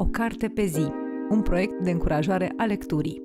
O carte pe zi, un proiect de încurajare a lecturii.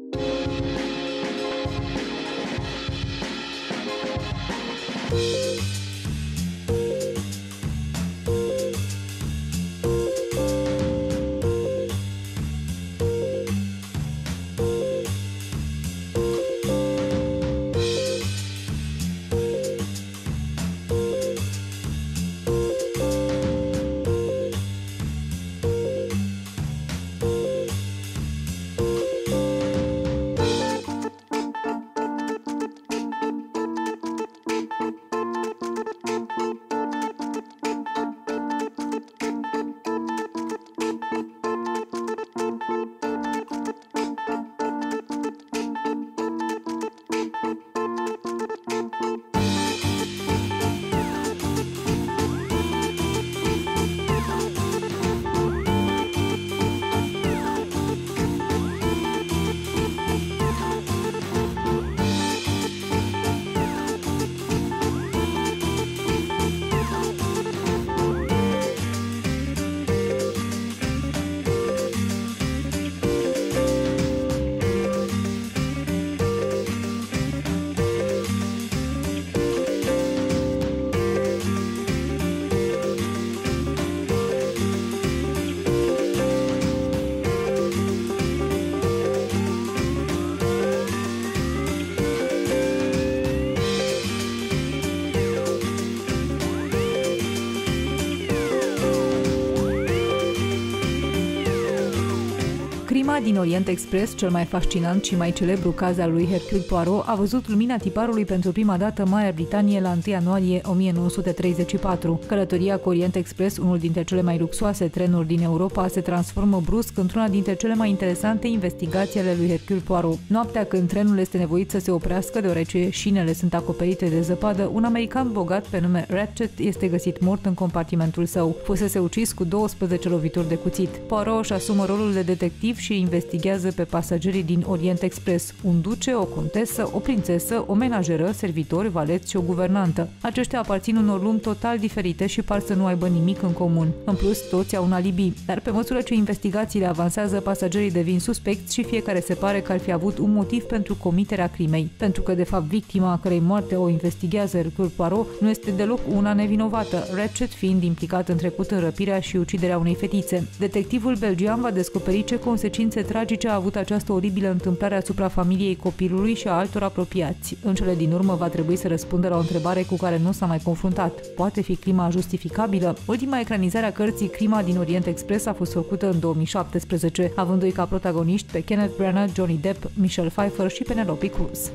Crima din Orient Express, cel mai fascinant și mai celebru caz al lui Hercule Poirot, a văzut lumina tiparului pentru prima dată în Marea Britanie la 1 ianuarie 1934. Călătoria cu Orient Express, unul dintre cele mai luxoase trenuri din Europa, se transformă brusc într-una dintre cele mai interesante investigații ale lui Hercule Poirot. Noaptea când trenul este nevoit să se oprească, deoarece șinele sunt acoperite de zăpadă, un american bogat pe nume Ratchet este găsit mort în compartimentul său. Fusese ucis cu 12 lovituri de cuțit. Poirot își asumă rolul de detectiv și investigează pe pasagerii din Orient Express, un duce, o contesă, o prințesă, o menajeră, servitori, valeți și o guvernantă. Aceștia aparțin unor lumi total diferite și par să nu aibă nimic în comun. În plus, toți au un alibi, dar pe măsură ce investigațiile avansează, pasagerii devin suspecți și fiecare se pare că ar fi avut un motiv pentru comiterea crimei. Pentru că, de fapt, victima a cărei moarte o investigează Hercule Poirot nu este deloc una nevinovată, Ratchet fiind implicat în trecut în răpirea și uciderea unei fetițe. Detectivul belgian va descoperi ce consecințe consecințe tragice a avut această oribilă întâmplare asupra familiei copilului și a altor apropiați. În cele din urmă va trebui să răspundă la o întrebare cu care nu s-a mai confruntat. Poate fi crima justificabilă? Ultima ecranizare a cărții Crima din Orient Express a fost făcută în 2017, avându-i ca protagoniști pe Kenneth Branagh, Johnny Depp, Michelle Pfeiffer și Penelope Cruz.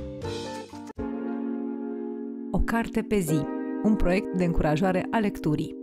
O carte pe zi, un proiect de încurajare a lecturii.